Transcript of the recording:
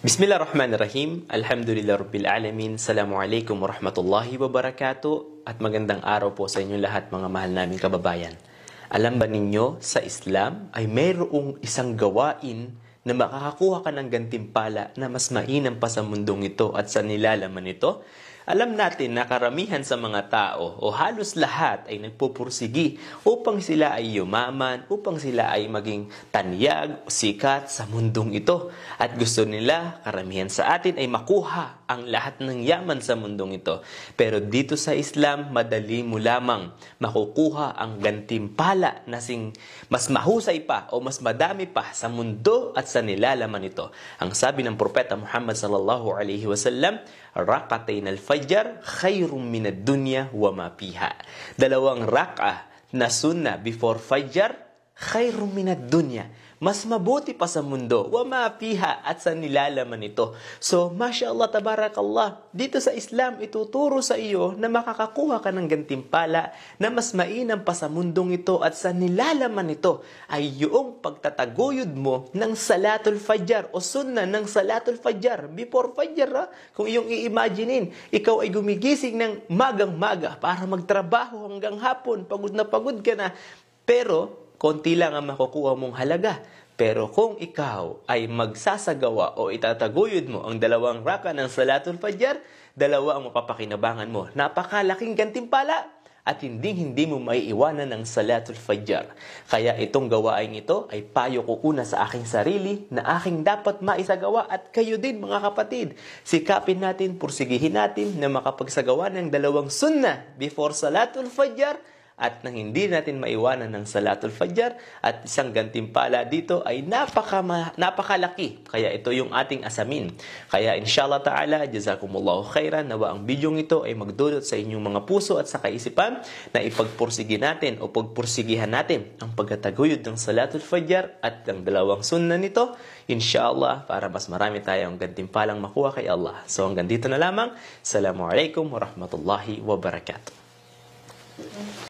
Bismillahirrahmanirrahim. Alhamdulillah Rabbil Alamin. Assalamualaikum warahmatullahi wabarakatuh. At magandang araw po sa inyo lahat mga mahal naming kababayan. Alam ba ninyo, sa Islam ay mayroong isang gawain na makakakuha ka ng gantimpala na mas mainam pa sa mundong ito at sa nilalaman nito? Alam natin na karamihan sa mga tao o halos lahat ay nagpupursigi upang sila ay yumaman, upang sila ay maging tanyag o sikat sa mundong ito. At gusto nila, karamihan sa atin ay makuha ang lahat ng yaman sa mundong ito. Pero dito sa Islam, madali mo lamang makukuha ang gantimpala na sing mas mahusay pa o mas madami pa sa mundo at sa nilalaman ito. Ang sabi ng propeta Muhammad sallallahu alaihi wasallam, rakatain al-fajr khairum min ad-dunya wa ma fiha. Dalawang rak'ah na sunnah before fajr khairum min ad-dunya mas mabuti pa sa mundo, wa mapiha at sa nilalaman nito. So, mashallah, tabarakallah, dito sa Islam, ituturo sa iyo na makakakuha ka ng gantimpala na mas mainam pa sa mundong ito at sa nilalaman nito ay yung pagtataguyod mo ng salatul fajr o sunna ng salatul fajr before fajr. Ha? Kung iyong i-imaginein, ikaw ay gumigising ng magang-maga para magtrabaho hanggang hapon, pagod na pagod ka na, pero konti lang ang makukuha mong halaga. Pero kung ikaw ay magsasagawa o itataguyod mo ang dalawang raka ng Salatul Fajr, dalawa ang mapapakinabangan mo. Napakalaking gantimpala at hindi hindi mo maiiwanan ng Salatul Fajr. Kaya itong gawain ito ay payo ko una sa aking sarili na aking dapat maisagawa at kayo din mga kapatid. Sikapin natin, pursigihin natin na makapagsagawa ng dalawang sunnah before Salatul Fajr at nang hindi natin maiwanan ng Salatul Fajr at isang gantimpala dito ay napaka napakalaki. Kaya ito yung ating asamin. Kaya inshallah ta'ala, jazakumullahu khairan, nawa ang bidyong ito ay magdulot sa inyong mga puso at sa kaisipan na ipagpursigi natin o pagpursigihan natin ang pagkataguyod ng Salatul Fajr at ang dalawang sunna nito, inshallah, para mas marami tayong gantimpalang makuha kay Allah. So hanggang dito na lamang. Assalamualaikum warahmatullahi wabarakatuh.